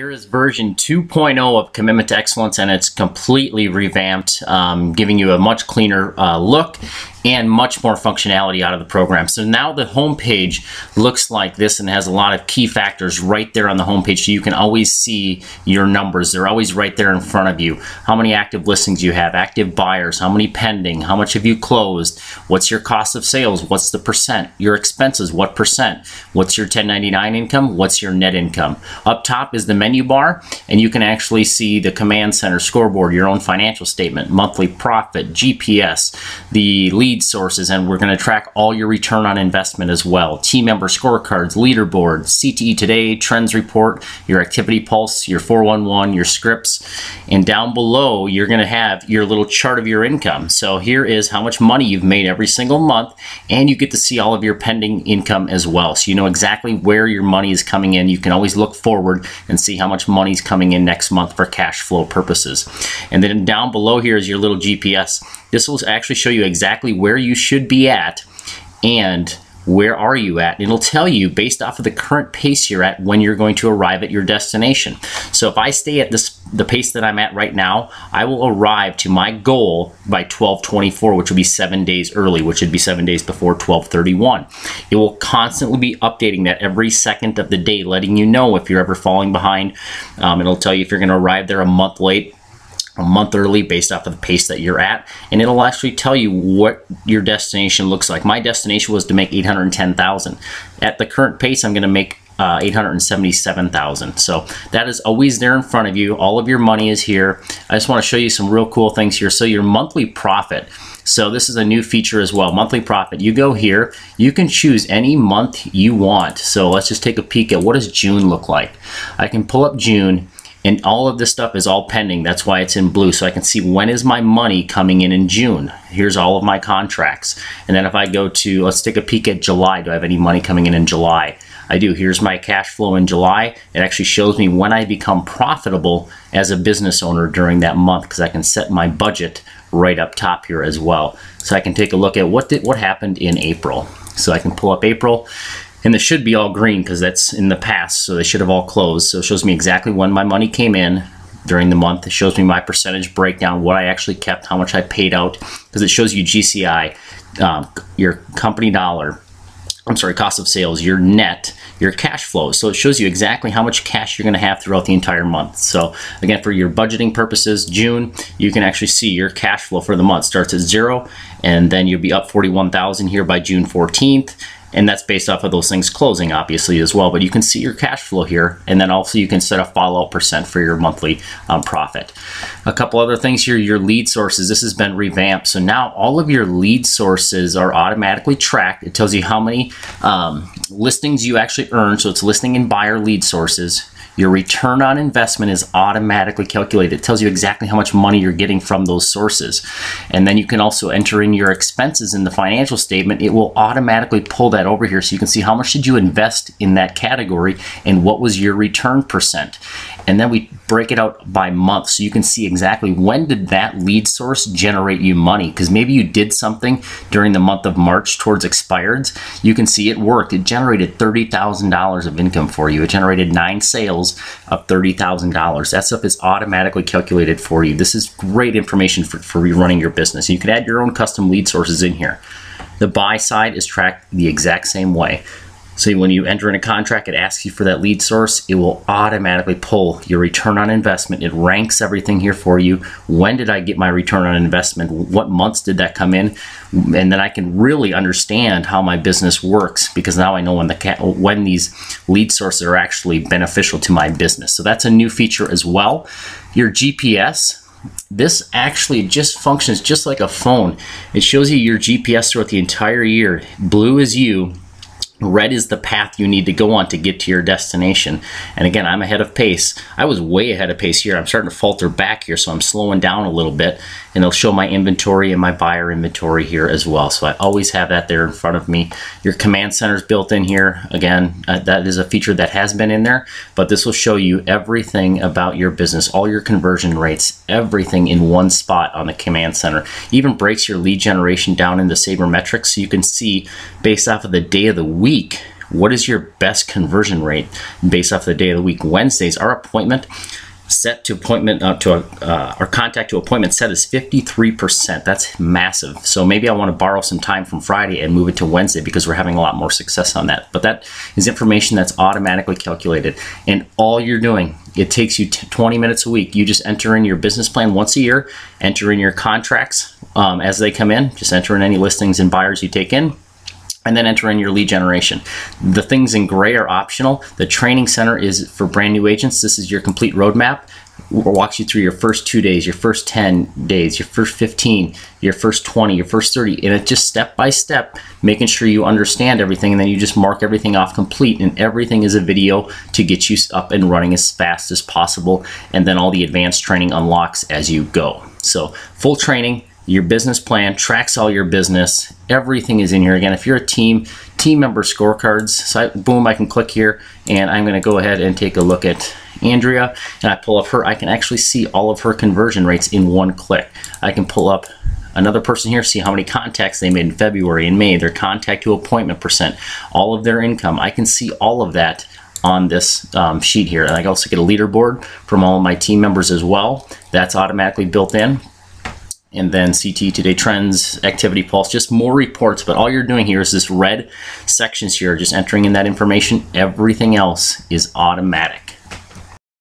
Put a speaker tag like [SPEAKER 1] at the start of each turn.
[SPEAKER 1] Here is version 2.0 of Commitment to Excellence, and it's completely revamped, um, giving you a much cleaner uh, look and much more functionality out of the program. So now the homepage looks like this and has a lot of key factors right there on the homepage so you can always see your numbers. They're always right there in front of you. How many active listings you have, active buyers, how many pending, how much have you closed, what's your cost of sales, what's the percent, your expenses, what percent, what's your 1099 income, what's your net income. Up top is the menu bar and you can actually see the command center scoreboard, your own financial statement, monthly profit, GPS, the lead lead sources, and we're going to track all your return on investment as well. Team member scorecards, leaderboard, CTE Today, Trends Report, your Activity Pulse, your 411, your scripts, and down below you're going to have your little chart of your income. So here is how much money you've made every single month, and you get to see all of your pending income as well. So you know exactly where your money is coming in. You can always look forward and see how much money is coming in next month for cash flow purposes. And then down below here is your little GPS. This will actually show you exactly where you should be at and where are you at? It'll tell you based off of the current pace you're at when you're going to arrive at your destination. So if I stay at this the pace that I'm at right now, I will arrive to my goal by 1224, which will be seven days early, which would be seven days before 1231. It will constantly be updating that every second of the day, letting you know if you're ever falling behind. Um, it'll tell you if you're going to arrive there a month late a month early based off of the pace that you're at and it'll actually tell you what your destination looks like. My destination was to make 810,000 at the current pace I'm going to make uh, 877,000 so that is always there in front of you. All of your money is here. I just want to show you some real cool things here. So your monthly profit. So this is a new feature as well monthly profit. You go here you can choose any month you want. So let's just take a peek at what does June look like. I can pull up June and all of this stuff is all pending. That's why it's in blue so I can see when is my money coming in in June. Here's all of my contracts. And then if I go to let's take a peek at July. Do I have any money coming in in July? I do. Here's my cash flow in July. It actually shows me when I become profitable as a business owner during that month because I can set my budget right up top here as well. So I can take a look at what did what happened in April. So I can pull up April and this should be all green because that's in the past, so they should have all closed. So it shows me exactly when my money came in during the month. It shows me my percentage breakdown, what I actually kept, how much I paid out, because it shows you GCI, um, your company dollar, I'm sorry, cost of sales, your net, your cash flow. So it shows you exactly how much cash you're going to have throughout the entire month. So again, for your budgeting purposes, June, you can actually see your cash flow for the month starts at zero, and then you'll be up 41,000 here by June 14th and that's based off of those things closing obviously as well. But you can see your cash flow here. And then also you can set a follow-up percent for your monthly um, profit. A couple other things here your lead sources. This has been revamped. So now all of your lead sources are automatically tracked. It tells you how many um, listings you actually earn. So it's listing and buyer lead sources your return on investment is automatically calculated. It tells you exactly how much money you're getting from those sources. And then you can also enter in your expenses in the financial statement. It will automatically pull that over here so you can see how much did you invest in that category and what was your return percent. And then we break it out by month so you can see exactly when did that lead source generate you money because maybe you did something during the month of March towards expireds. You can see it worked. It generated $30,000 of income for you. It generated nine sales of $30,000. That stuff is automatically calculated for you. This is great information for, for running your business. You can add your own custom lead sources in here. The buy side is tracked the exact same way. So when you enter in a contract, it asks you for that lead source. It will automatically pull your return on investment. It ranks everything here for you. When did I get my return on investment? What months did that come in? And then I can really understand how my business works because now I know when the when these lead sources are actually beneficial to my business. So that's a new feature as well. Your GPS, this actually just functions just like a phone. It shows you your GPS throughout the entire year. Blue is you, Red is the path you need to go on to get to your destination. And again, I'm ahead of pace. I was way ahead of pace here. I'm starting to falter back here, so I'm slowing down a little bit. And it'll show my inventory and my buyer inventory here as well. So I always have that there in front of me. Your command center is built in here. Again, uh, that is a feature that has been in there, but this will show you everything about your business, all your conversion rates, everything in one spot on the command center. Even breaks your lead generation down into sabermetrics so you can see based off of the day of the week what is your best conversion rate based off the day of the week. Wednesdays, our appointment set to appointment uh, to uh, or contact to appointment set is 53%. That's massive. So maybe I want to borrow some time from Friday and move it to Wednesday because we're having a lot more success on that. But that is information that's automatically calculated. And all you're doing, it takes you 20 minutes a week. You just enter in your business plan once a year, enter in your contracts um, as they come in, just enter in any listings and buyers you take in and then enter in your lead generation. The things in gray are optional. The training center is for brand new agents. This is your complete roadmap. walks you through your first two days, your first 10 days, your first 15, your first 20, your first 30, and it's just step by step, making sure you understand everything, and then you just mark everything off complete, and everything is a video to get you up and running as fast as possible, and then all the advanced training unlocks as you go. So full training, your business plan tracks all your business. Everything is in here. Again if you're a team team member scorecards so I, boom I can click here and I'm gonna go ahead and take a look at Andrea and I pull up her I can actually see all of her conversion rates in one click. I can pull up another person here see how many contacts they made in February and May their contact to appointment percent all of their income. I can see all of that on this um, sheet here and I also get a leaderboard from all of my team members as well. That's automatically built in and then CT Today Trends, Activity Pulse, just more reports. But all you're doing here is this red sections here, just entering in that information. Everything else is automatic.